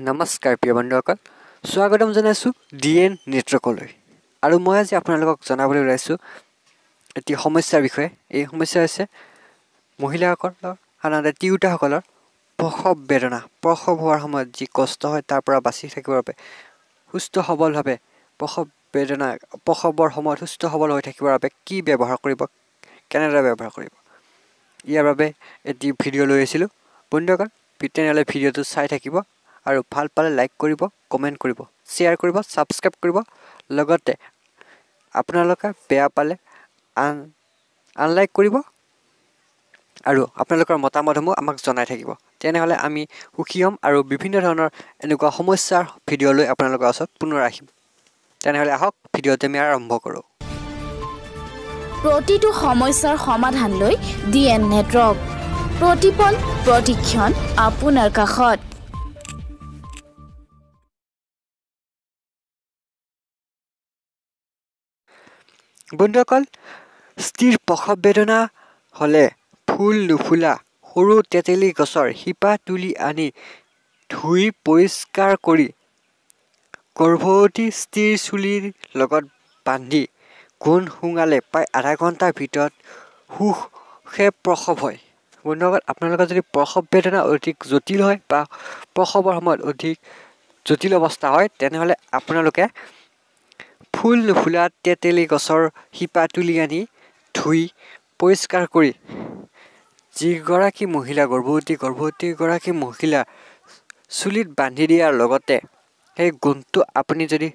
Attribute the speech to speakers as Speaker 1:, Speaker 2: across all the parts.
Speaker 1: নমস্কাৰ প্ৰিয় বন্ধুসকল স্বাগতম জনাইছোঁ ডি এন নেটৱৰ্কলৈ। আৰু মই আজি আপোনালোকক জনাবলৈ ওলাইছোঁ এটি সমস্যাৰ বিষয়ে। এই সমস্যা হৈছে মহিলাসকলৰ সাধাৰণতে তিৰোতাসকলৰ প্ৰসৱ বেদনা। প্ৰসৱ হোৱাৰ সময়ত যি কষ্ট হয় তাৰ পৰা বাচি থাকিবৰ বাবে সুস্থ সবলভাৱে প্ৰসৱ বেদনা প্ৰসৱৰ সময়ত সুস্থ সবল হৈ থাকিবৰ বাবে কি ব্যৱহাৰ কৰিব কেনেদৰে ব্যৱহাৰ কৰিব? ইয়াৰ বাবে এটি ভিডিঅ' লৈ আহিছিলোঁ বন্ধুসকল তেনেহ'লে ভিডিঅ'টো চাই থাকিব। আৰু ভাল পালে লাইক কৰিব কমেণ্ট কৰিব শ্বেয়াৰ কৰিব ছাবস্ক্ৰাইব কৰিব লগতে আপোনালোকে বেয়া পালে আন আনলাইক কৰিব আৰু আপোনালোকৰ মতামতসমূহ আমাক জনাই থাকিব। তেনেহ'লে আমি সুখী হ'ম আৰু বিভিন্ন ধৰণৰ এনেকুৱা সমস্যাৰ ভিডিঅ' লৈ আপোনালোকৰ ওচৰত পুনৰ আহিম। তেনেহ'লে আহক ভিডিঅ'টো আমি আৰম্ভ কৰোঁ।
Speaker 2: প্ৰতিটো সমস্যাৰ সমাধান লৈ ডি এন নেটৱৰ্ক প্ৰতিপল প্ৰতিক্ষণ আপোনাৰ কাষত।
Speaker 1: বন্ধুসকল স্থিৰ প্ৰসৱ বেদনা হ'লে ফুল নুফুলা সৰু তেতেলী গছৰ শিপা তুলি আনি ধুই পৰিষ্কাৰ কৰি গৰ্ভৱতী স্থিৰ চুলিৰ লগত বান্ধি গোন্ধ শুঙালে প্ৰায় আধা ঘণ্টাৰ ভিতৰত সুখে প্ৰসৱ হয়। বন্ধুসকল আপোনালোকৰ যদি প্ৰসৱ বেদনা অধিক জটিল হয় বা প্ৰসৱৰ সময়ত অধিক জটিল অৱস্থা হয় তেনেহ'লে আপোনালোকে ফুল নুফুলা তেতেলী গছৰ শিপা তুলি আনি ধুই পৰিষ্কাৰ কৰি যিগৰাকী মহিলা গৰ্ভৱতী গৰ্ভৱতীগৰাকী মহিলা চুলিত বান্ধি দিয়াৰ লগতে সেই গোন্ধটো আপুনি যদি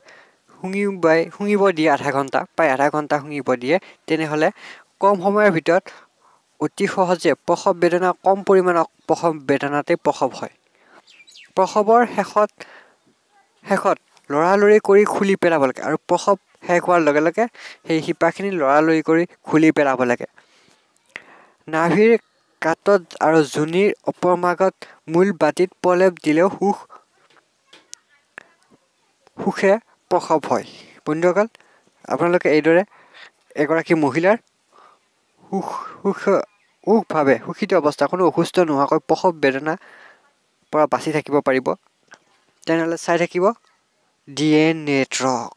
Speaker 1: শুঙিবাই শুঙিব দিয়ে আধা ঘণ্টা প্ৰায় আধা ঘণ্টা শুঙিব দিয়ে তেনেহ'লে কম সময়ৰ ভিতৰত অতি সহজে প্ৰসৱ বেদনা কম পৰিমাণৰ প্ৰসৱ বেদনাতে প্ৰসৱ হয়। প্ৰসৱৰ শেষত শেষত লৰালৰি কৰি খুলি পেলাব লাগে আৰু প্ৰসৱ শেষ হোৱাৰ লগে লগে সেই শিপাখিনি লৰালৰি কৰি খুলি পেলাব লাগে। নাভিৰ কাটত আৰু যোনিৰ অপৰমাগত মূল বাতিত প্ৰলেপ দিলেও সুখ সুখে প্ৰসৱ হয়। বন্ধুসকল আপোনালোকে এইদৰে এগৰাকী মহিলাৰ সুখ সুখ সুখভাৱে সুখিত অৱস্থা কোনো অসুস্থ নোহোৱাকৈ প্ৰসৱ বেদনাৰ পৰা বাচি থাকিব পাৰিব। তেনেহ'লে চাই থাকিব। D N network